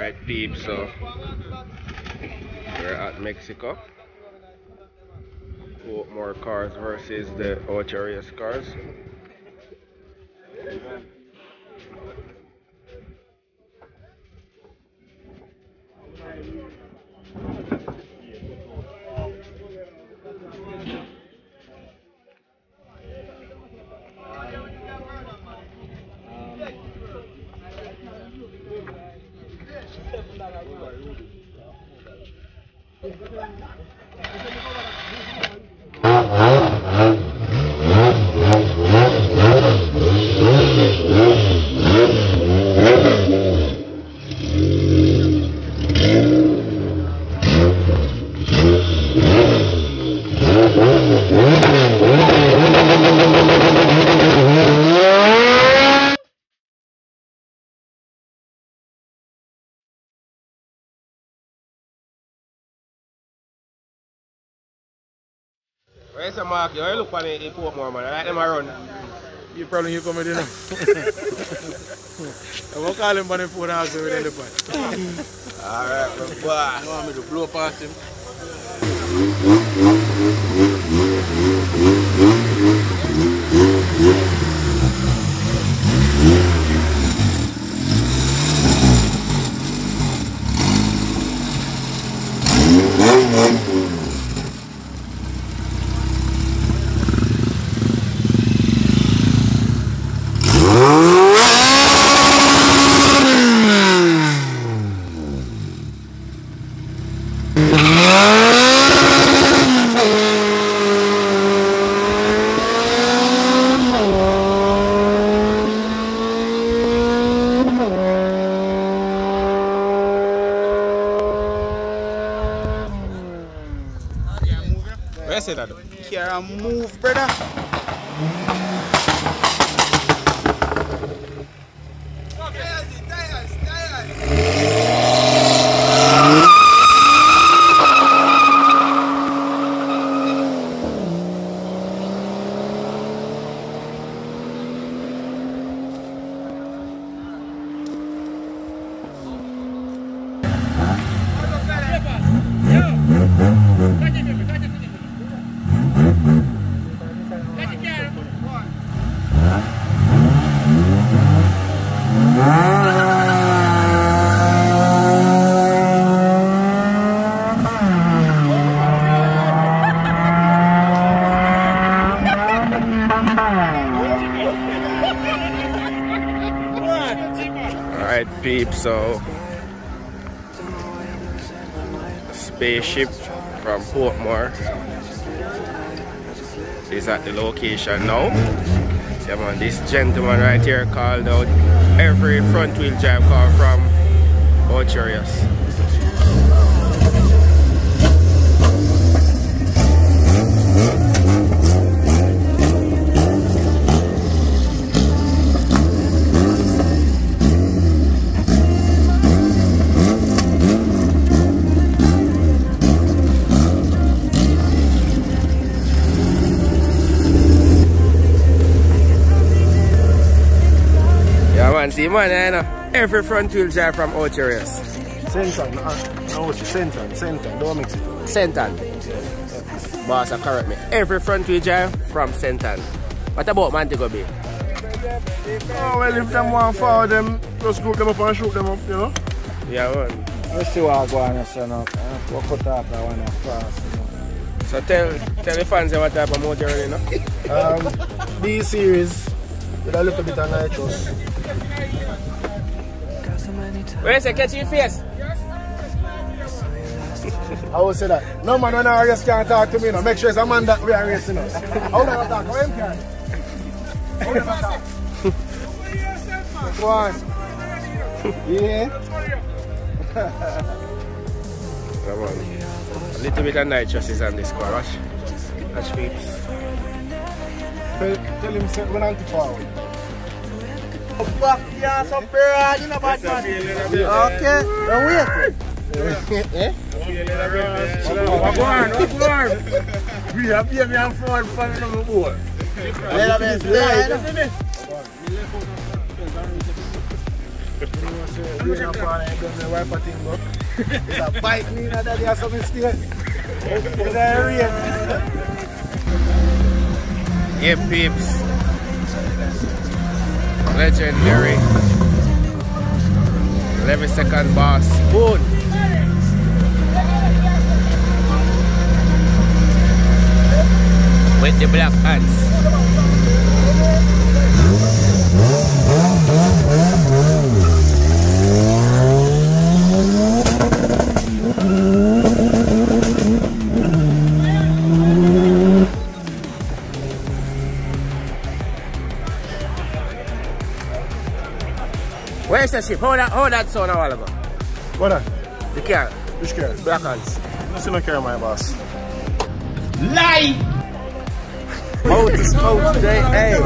Alright, peeps, so we're at Mexico. More cars versus the Ocho Rios cars. Where's the mark? You look for the Portmore man. I like them around. You probably you come in there. I'm gonna call him on the phone and ask him within the pot. Alright, boy. You want me to blow past him? Where's it at? Can't move, brother. Alright, peeps, so spaceship from Portmore is at the location now. Yeah man, this gentleman right here called out every front wheel drive car from Ocho Rios. See man, eh, no? every front wheel drive from Ocho Rios. Senton, no, no, Senton, Senton, don't mix it. Senton. Boss, I correct me. Every front wheel drive from Senton. What about Montego Bay? Oh, well, if them want to follow them, just group them up and shoot them up, you know? Yeah man. Let's see what I go on and say now. We'll cut off that one fast. So tell tell the fans what type of motor you know. Um, B series with a little bit of nitrous. Where's the catch your face? I will say that. No man when I race can't talk to me, no. Make sure it's a man that we are racing us. How never talk? How him can? How never talk? Go on. Yeah. Come on. A little bit of nitrous is on this car. Watch. Watch peeps. Tell, tell him say when I'm too far away. Fuck yeah, so bad, you know bad man. Okay, don't wait. eh? We have here me and Ford family the board. Let just uh, rain up on and then the wiper thing. It's a bite me in that day or something still. It's a rain. Yeah, peeps. Legendary. 11 second boss. Spoon. With the black hands. Where's the ship? How that, how that sound a while ago? What that? The car. Which car? Black Ants. Listen to care my boss. How to smoke today? Hey.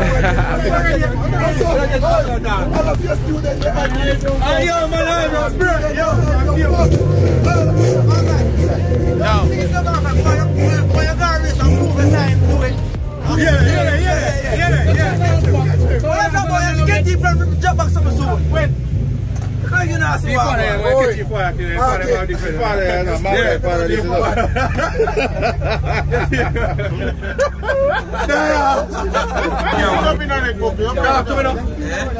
Kage nan aswa. Di fwane an, wè kèchi fwa akè. Fwane an, di fwane an. Mwane an, fwane an. Di fwane an. Dè ya. Yon api nan ek bope. Yon api nan ek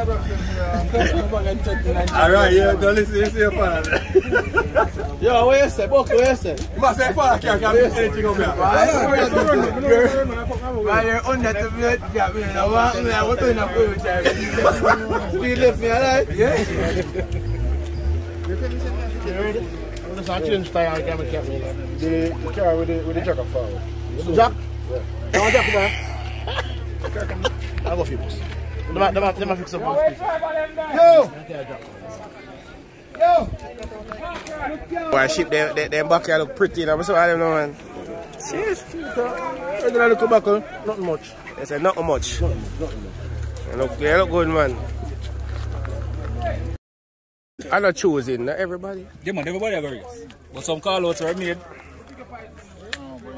bope. Alright, yeah, don't listen, listen to your father. Yo, where you say? Book, where you say? You must say father can't have anything over here. While you're under the bed, got me in a walk, me, I was in a wheelchair. You left me alive? Yeah. I'm just going to change tire and camera cap me. The, the car with the, with the jacket forward. Jack? Yeah. You want jack there? I'll go fix. Them a- them a- them a fix up one speed. Yo! Yo! Boy, ship them, them, them back here look pretty. You know, so I don't know, man. Seriously, Where did I look back on? Nothing much. They say not much. Nothing, nothing much. They look, they look good, man. I'm not choosing, not everybody. Yeah, man, everybody have a race. But some call outs are made.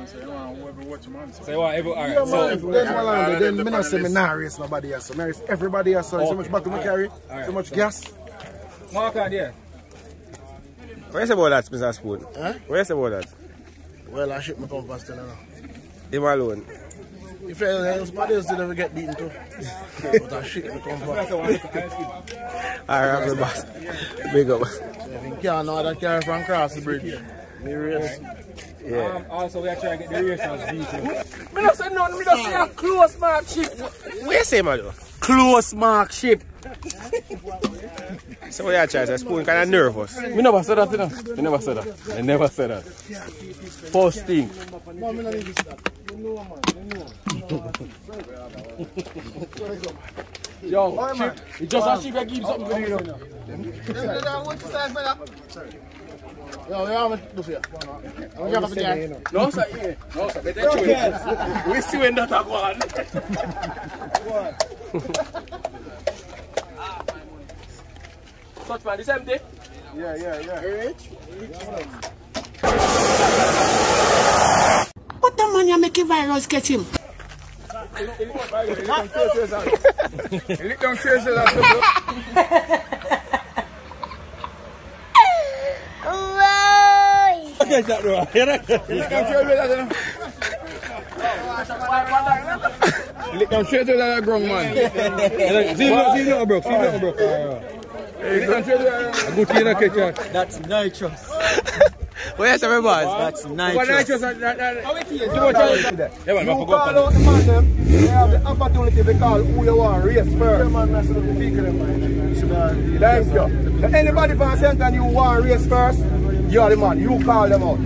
So you want every, Yeah, alright. man, if So, there's one line, then me not say me nah race nobody else. So me race everybody else. So, so much battle me carry, so much gas. Mark on there. What you say about that, Mr. Spoon? Huh? What you say about that? Well, I ship my come fast now. Him alone. If anything else, somebody else did never get beaten too. but I shit me come fast. Alright, I'm the boss. Big up. If you can't know that carry from across the bridge, me race. Yeah. Um, also, we are trying to get the racers beaten. Me not say nothing, me just say a close mark ship. What you say, man? Close mark ship. So what you try to say? Spoon kind of nervous. Me never said that, you know. Me never said that. I never said that. First thing. Yo, ship. It's just a ship that gives something to you. know. Yo, we have to do for you. I'm going to the No, sir. yeah. No, sir. Better choose. We see when that a go on. Touch man, this empty. Yeah, yeah, yeah. What the man you make a virus catch him? Lick down traces that Traces that Lick down traces that ground man. See no, see bro. See bro. That. That's nitrous. You say, my boss? That's nitrous. Just that that. You call out the man them, they have the opportunity to call who you want race first. Thank you. Anybody from Central you want race first, you're the man. You call them out.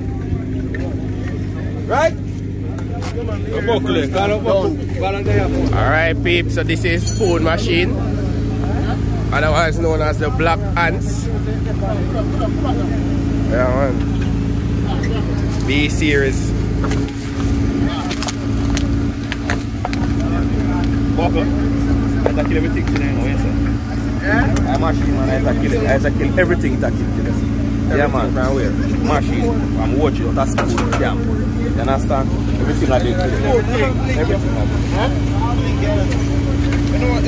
Right? Buckle, call up Buckle. On. Alright, peeps, so this is Spoon Machine. Otherwise known as the Black Ants. Yeah, man. B series. Buckle. I have to kill everything today, no, yes, sir. I'm a machine, man. I have to kill it. I have everything to kill today. Yeah, man. From where? Machine. I'm watching. That's cool. Yeah. You understand? Everything I do today. Everything I do. know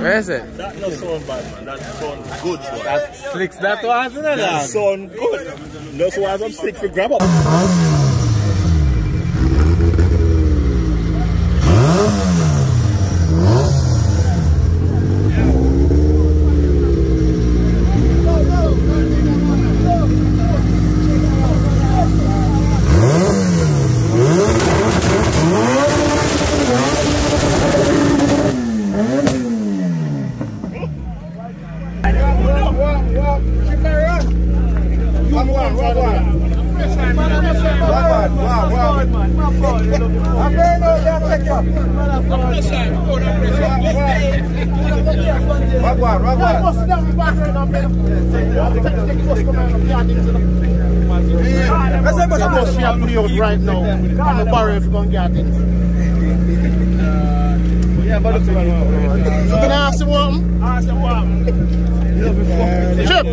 Where is it? That no sound bad, man. That sound good. One. That slicks that one, isn't it? That sound good. No so as I'm sick for grab up. Say about the bus we have to out right now. I'm a barrier if you're going to get it. Yeah, but look at You can ask some one. Chip.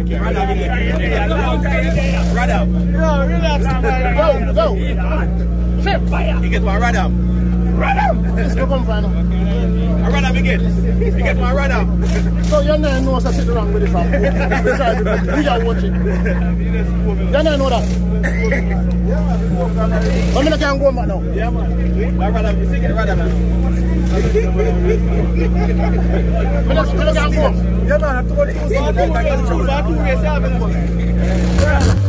Right up. Go, go. Chip. You get my right up. Let's go come find him. I up again. You get my right up. So your name knows I sit around with it from. We are watching. Your name know that. How many can go back now? Yeah, man. My up. You see, get right up, man. How many can go? Yeah, man. I'm going to go. I'm going to go. Shit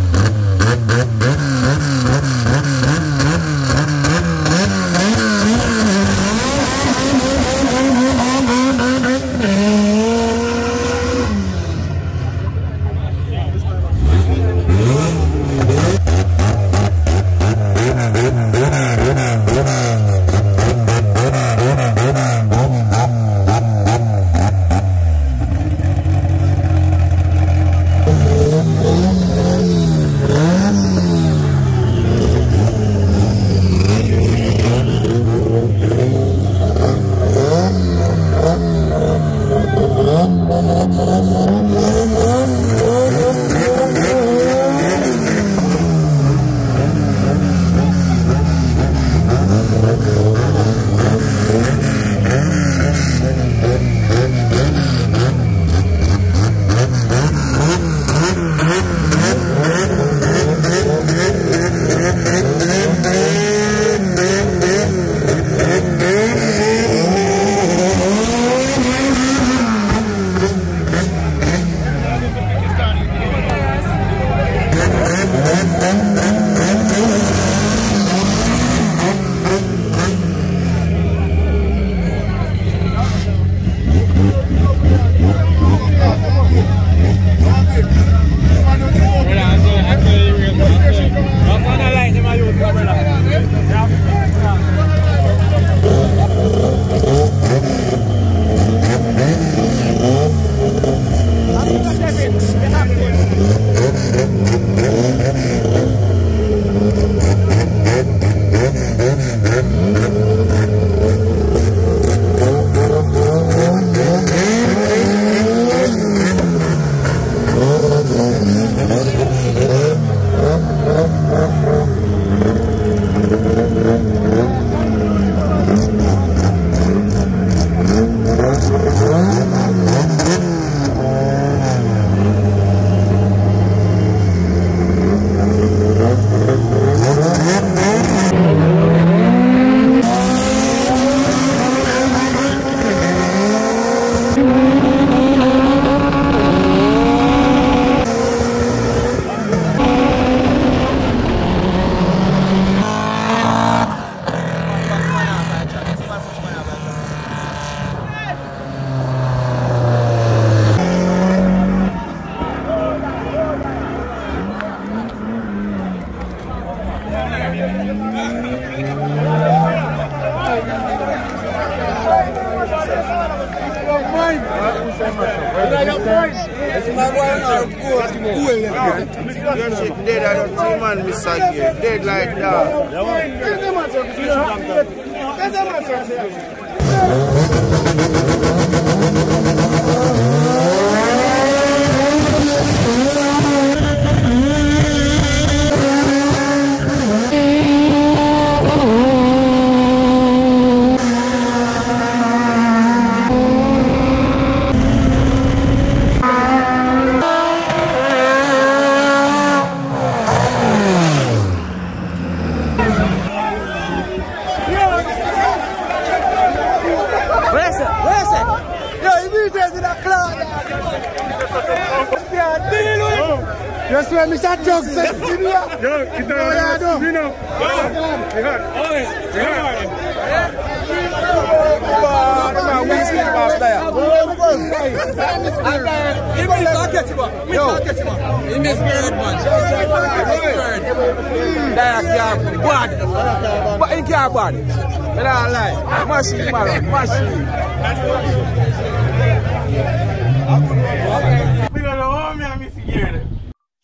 But in car body. But I lie. Machine, man. Machine.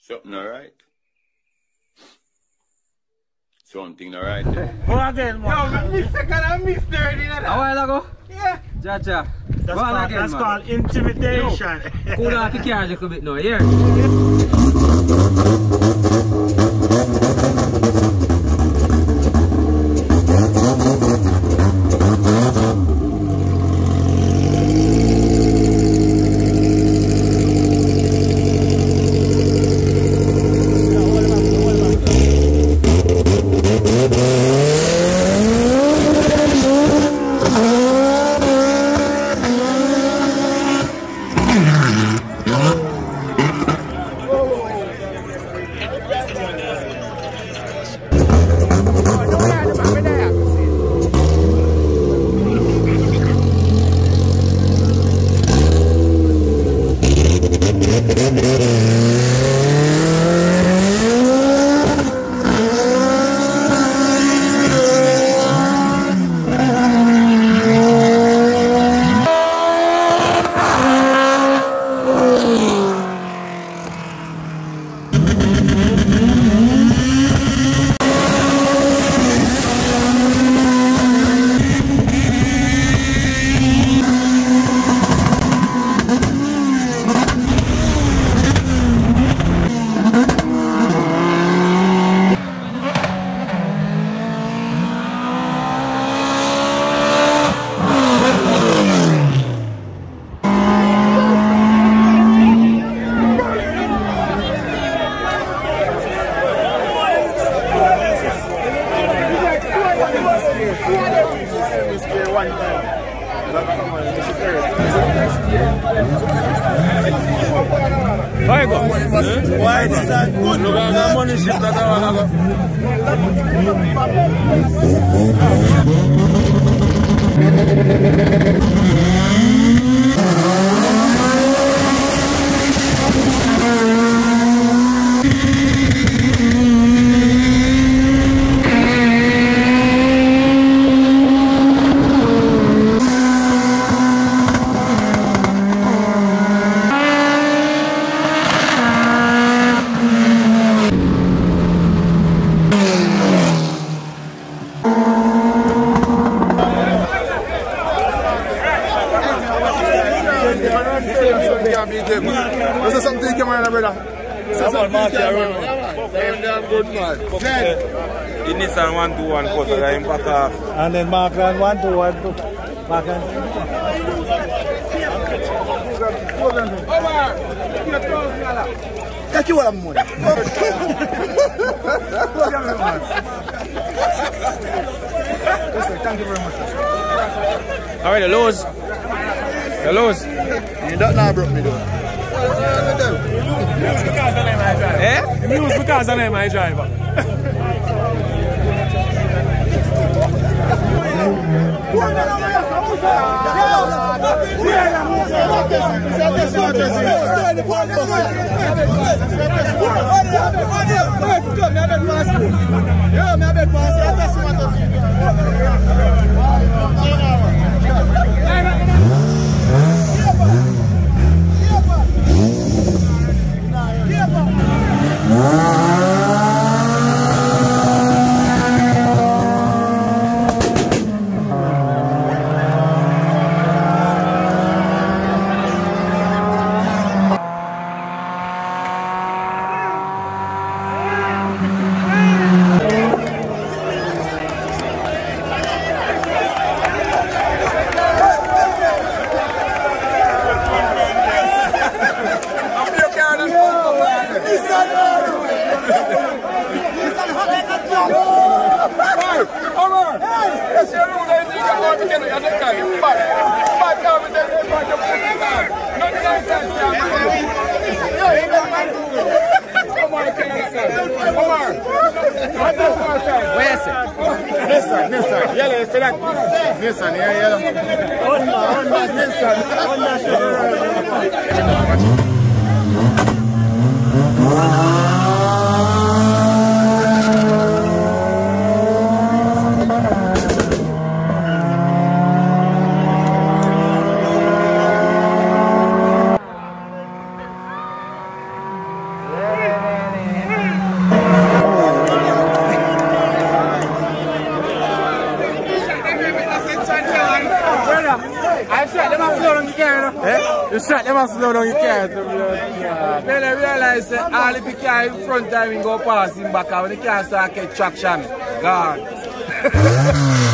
Something alright. Something alright there. A while ago? Yeah. Ja, ja. That's, called, again, that's called intimidation. cool off the car a little bit now, yeah? The Nissan 121 cut the line back off. and then Mark and one, two, one, two. Mark and all the money. Thank you very much. Alright, the lows. The lows. You don't know, bro, me though. Eh? News because I am my driver. Yeah, Voy a hacer. Nissan, Nissan. Ya le espera. Nissan, ya, ya. Honda, Honda, Nissan. Honda, Honda. fast down your car. Yeah. Then I realized that all the car in front of him go past him back and when the car start get traction, God.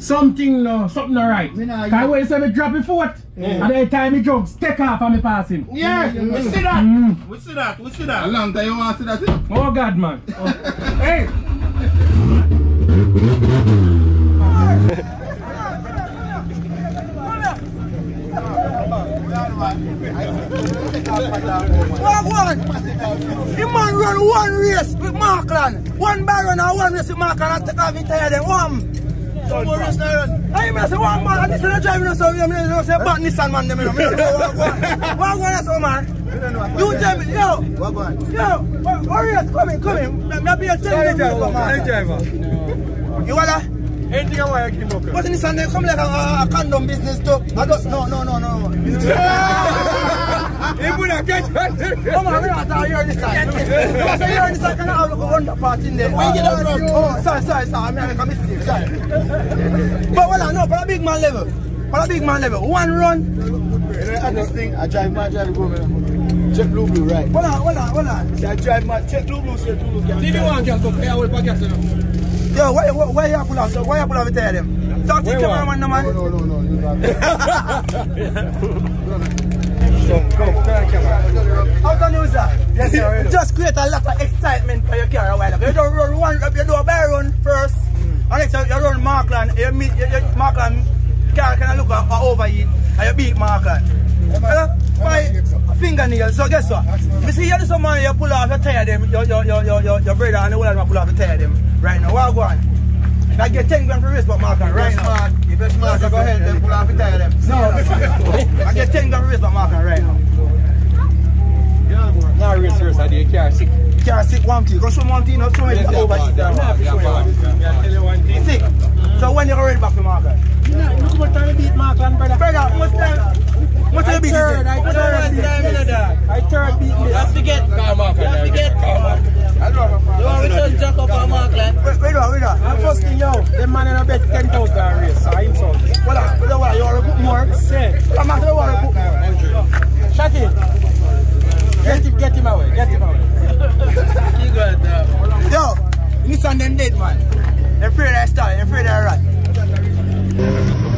Something no, something no right. Me nah, Cause when you say me drop it foot, yeah. and every time he jumps, take off and me pass him. Yeah, mm. we see that. Mm. We see that, we see that. A long time you want to see that. Too. Oh God, man. Oh. hey. The man run one race with Markland, one baron and one race with Markland I take off entire them. One one. Some more race run. I mean, I say one man, and this is a driving us over here. I mean, I say, but Nissan man, them, you know. Me say, what one? What one is so man? You tell me, yo. What one? Yo, what what race? Come in, come in. Me- Me be a tell you. driver. You wanna? Anything I want to give him But in this they come like a, a condom business too. I don't, no, no, no, no. Would have catch Come on, we're not here this time. Because here this time, I have a wonder part in there? Oh, sorry, sorry, sorry. I mean, I make a mistake, sorry. But well, I know, for a big man level. For a big man level. One run. I drive my drive go. Check blue blue, right? Hold on, hold on, hold on. I drive my check blue blue, say blue blue. TV1 can come here, I will pack Yo, why, why, why you pull off? So why you pull off the them? Talk to cameraman, no man. No, no, no, no. You. How can you use that? Yes, sir. Just create a lot of excitement for your car a while ago. You don't run one, you do a by run first. And next time you run Markland, you meet you, you, Markland car can look at overheat and you beat Markland. Uh, by fingernail. So guess what? Me see you do some man you pull off your tire them, your your your your your, your brother and the one pull off the tire them right now. What go on? I get 10 grand for race but Markland right now. If you're smart, you go ahead and pull off the tire them. No, I get 10 grand for race but Markland right now. Now race race, I did car sick. Can't sit one thing. Go show one thing, not show me the overheat. You Sick. So when you go ready back to Markland? Look what time you beat Markland, brother. Brother, much time? Much time you beat third, I Much third time you time in beat the I third beat me. Let's forget. Let's forget. You want to jack up on Markland? Wait, wait, wait, wait. And first thing, yo, them man in a bet 10,000 dollar race, so I. Hold on, hold on, hold on. You want to put more? Say, I'm not going to put more. shut him. Get him, get him away, get him away. you got that. Yo, Nissan them dead, man. They're afraid I start, they're afraid I run.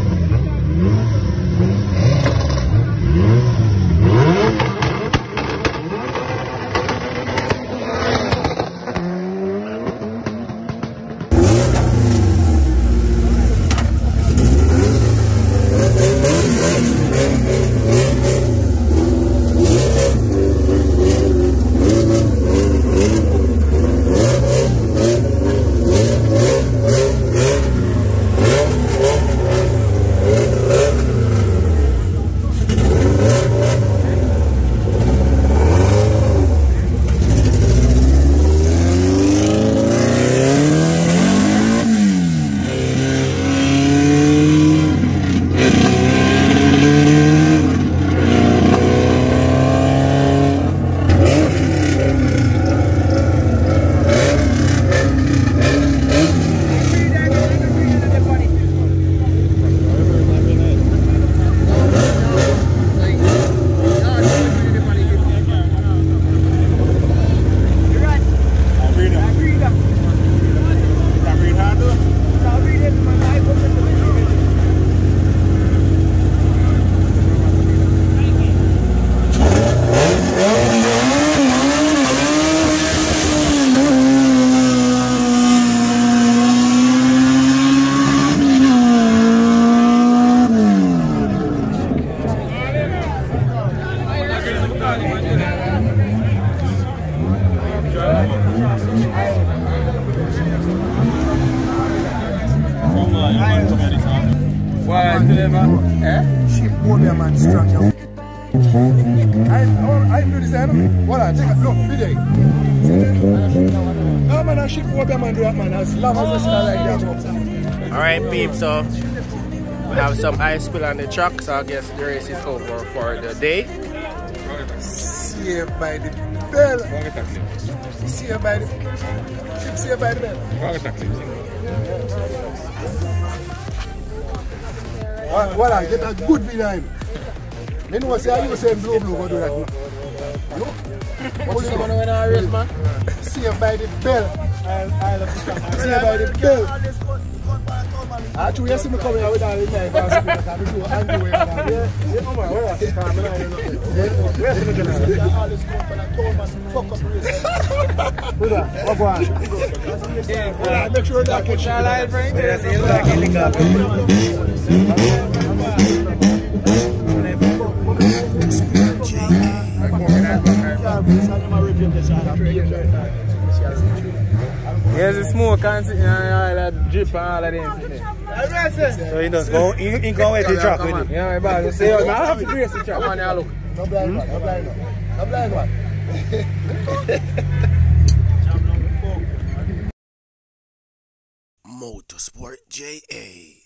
Some ice spill on the truck, so I guess the race is over for the day. Saved by the bell. Saved by the ship saved by the bell. What, what I get a good behind. You know what say you saying blue blue go do that. No? What you gonna win our race, man? Saved by the bell. Saved by the bell. Actually, see me coming out with all the knife and something like that. Me do angry way. Yeah, yeah, come on, where was it? Calm down, you know. Where's the general? All this company, I told us, fuck up race. That? What go on? Yeah, make sure that catch you. Here's the smoke and sitting and all that drip and all of them. So he does go, he, he go away to track with it. Yeah, my bad. You say, I have to race the track. Come on, now look. No blind one, no blind one. No blind one. Motorsport JA.